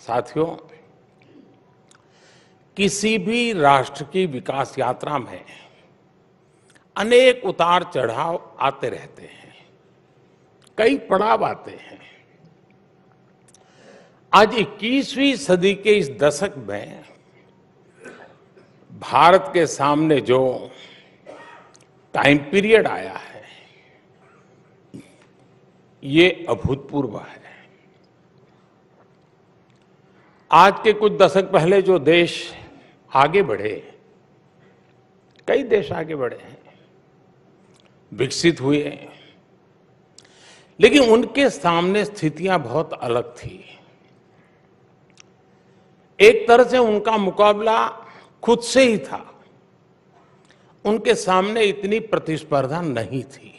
साथियों, किसी भी राष्ट्र की विकास यात्रा में अनेक उतार चढ़ाव आते रहते हैं, कई पड़ाव आते हैं। आज 21वीं सदी के इस दशक में भारत के सामने जो टाइम पीरियड आया है, ये अभूतपूर्व है। आज के कुछ दशक पहले जो देश आगे बढ़े, कई देश आगे बढ़े हैं, विकसित हुए लेकिन उनके सामने स्थितियाँ बहुत अलग थी। एक तरह से उनका मुकाबला खुद से ही था। उनके सामने इतनी प्रतिस्पर्धा नहीं थी।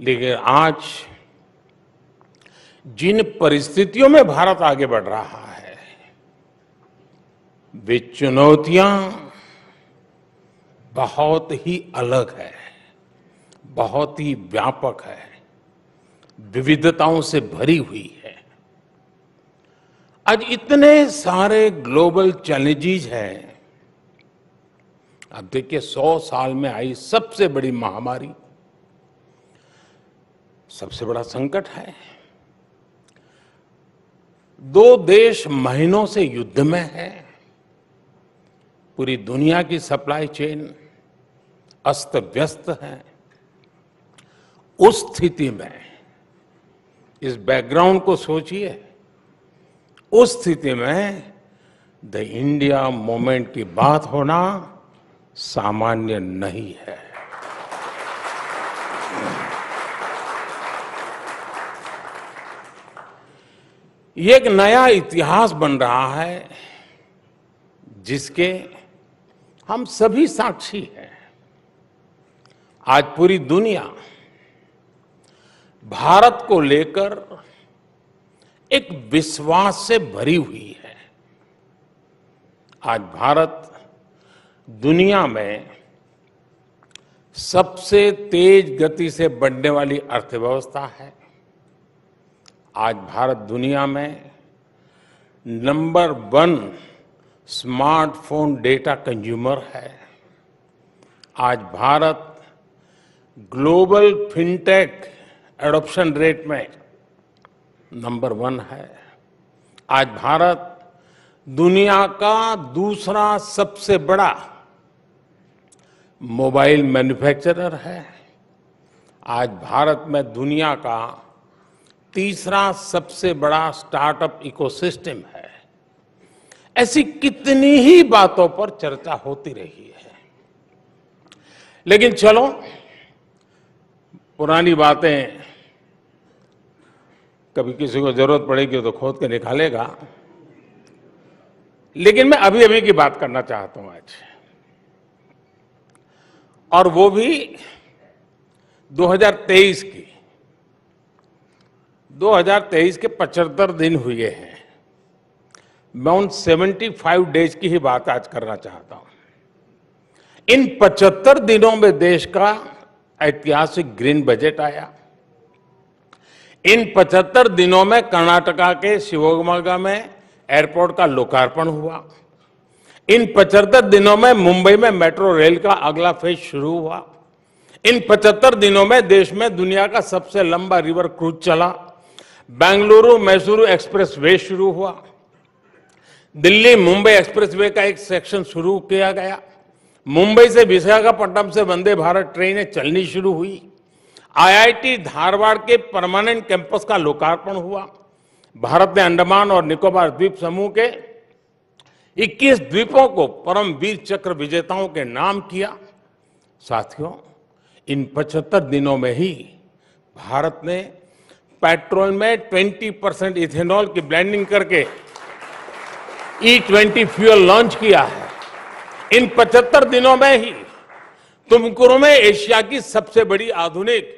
लेकिन आज जिन परिस्थितियों में भारत आगे बढ़ रहा है, वे चुनौतियाँ बहुत ही अलग है, बहुत ही व्यापक है, विविधताओं से भरी हुई है। आज इतने सारे ग्लोबल चैलेंजेस हैं। अब देखिए, सौ साल में आई सबसे बड़ी महामारी, सबसे बड़ा संकट है। दो देश महीनों से युद्ध में है। पूरी दुनिया की सप्लाई चेन अस्त व्यस्त है। उस स्थिति में, इस बैकग्राउंड को सोचिए, उस स्थिति में द इंडिया मूवमेंट की बात होना सामान्य नहीं है। ये एक नया इतिहास बन रहा है, जिसके हम सभी साक्षी हैं। आज पूरी दुनिया भारत को लेकर एक विश्वास से भरी हुई है। आज भारत दुनिया में सबसे तेज गति से बढ़ने वाली अर्थव्यवस्था है। आज भारत दुनिया में number one smartphone data consumer है। आज Bharat global fintech adoption rate में नंबर वन है। आज भारत दुनिया का दूसरा सबसे बड़ा मोबाइल मैन्युफैक्चरर है। आज भारत में दुनिया का तीसरा सबसे बड़ा स्टार्टअप इकोसिस्टम है। ऐसी कितनी ही बातों पर चर्चा होती रही है। लेकिन चलो, पुरानी बातें, कभी किसी को ज़रूरत पड़ेगी तो खोद के निकालेगा। लेकिन मैं अभी अभी की बात करना चाहता हूँ आज। और वो भी 2023 की। 2023 के 75 दिन हुए हैं। मैं उन 75 डेज़ की ही बात आज करना चाहता हूँ। इन 75 दिनों में देश का ऐतिहासिक ग्रीन बजट आया। इन 75 दिनों में कर्नाटका के शिवमोगा में एयरपोर्ट का लोकार्पण हुआ। इन 75 दिनों में मुंबई में मेट्रो रेल का अगला फ़ेज़ शुरू हुआ। इन 75 दिनों में देश में दुनिया का सबसे लंबा रिवर क्रूज चला। बेंगलुरु मैसूरू एक्सप्रेस वे शुरू हुआ। दिल्ली मुंबई एक्सप्रेस वे का एक सेक्शन शुरू किया गया। मुंबई से विशाखापट्टनम से वंदे भारत ट्रेनें चलनी शुरू हुई। आईआईटी धारवाड़ के परमानेंट कैंपस का लोकार्पण हुआ। भारत ने अंडमान और निकोबार द्वीप समूह के 21 द्वीपों को परम वीर चक्र विजेताओं के नाम किया। साथियों, इन 75 दिनों में ही भारत ने पेट्रोल में 20 परसेंट इथेनॉल की ब्लेंडिंग करके ई ट्वेंटी फ्यूल लॉन्च किया है। इन 75 दिनों में ही तुमकुरु में एशिया की सबसे बड़ी आधुनिक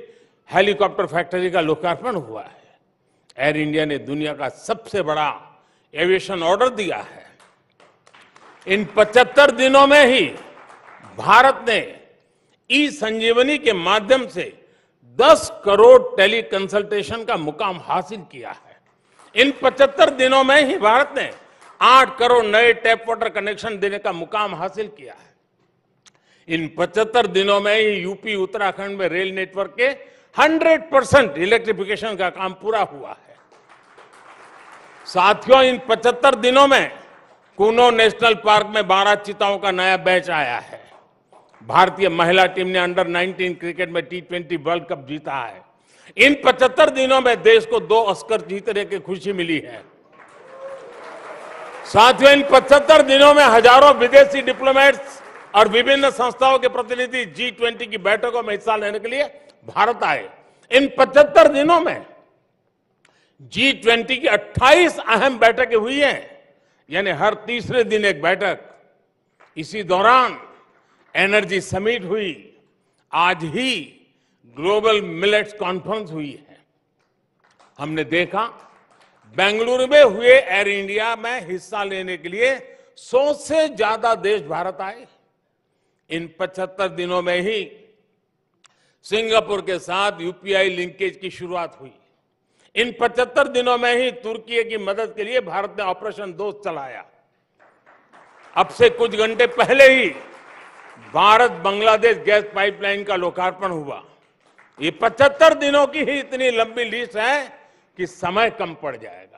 हेलीकॉप्टर फैक्ट्री का लोकार्पण हुआ है। एयर इंडिया ने दुनिया का सबसे बड़ा एविएशन ऑर्डर दिया है। इन 75 दिनों में ही भारत ने ई संजीवनी के माध्यम से 10 करोड़ टेली कंसल्टेशन का मुकाम हासिल किया है। इन 75 दिनों में ही भारत ने 8 करोड़ नए टैप वाटर कनेक्शन देने का मुकाम हासिल किया है। इन 75 दिनों में ही यूपी, उत्तराखंड में रेल नेटवर्क के 100 परसेंट इलेक्ट्रिफिकेशन का काम पूरा हुआ है। साथियों, इन 75 दिनों में कूनो नेशनल पार्क में 12 चिताओं का नया बैच आया है। भारतीय महिला टीम ने अंडर 19 क्रिकेट में टी ट्वेंटी वर्ल्ड कप जीता है। इन 75 दिनों में देश को दो ऑस्कर जीतने की खुशी मिली है। साथियों, इन 75 दिनों में हज़ारों विदेशी डिप्लोमेट्स और विभिन्न संस्थाओं के प्रतिनिधि जी ट्वेंटी की बैठकों में हिस्सा लेने के लिए भारत आए। इन 75 दिनों में जी ट्वेंटी की 28 अहम बैठकें हुई हैं, यानी हर तीसरे दिन एक बैठक। इसी दौरान एनर्जी समिट हुई। आज ही ग्लोबल मिलेट्स कॉन्फ्रेंस हुई है। हमने देखा, बेंगलुरु में हुए एयर इंडिया में हिस्सा लेने के लिए सौ से ज़्यादा देश भारत आए। इन 75 दिनों में ही सिंगापुर के साथ यूपीआई लिंकेज की शुरुआत हुई। इन 75 दिनों में ही तुर्की की मदद के लिए भारत ने ऑपरेशन दोस्त चलाया। अब से कुछ घंटे पहले ही भारत बांग्लादेश गैस पाइपलाइन का लोकार्पण हुआ। ये 75 दिनों की ही इतनी लंबी लिस्ट है कि समय कम पड़ जाएगा।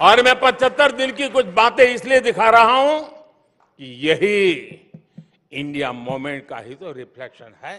और मैं 75 दिन की कुछ बातें इसलिए दिखा रहा हूँ कि यही इंडिया मोमेंट का ही तो रिफ्लेक्शन है।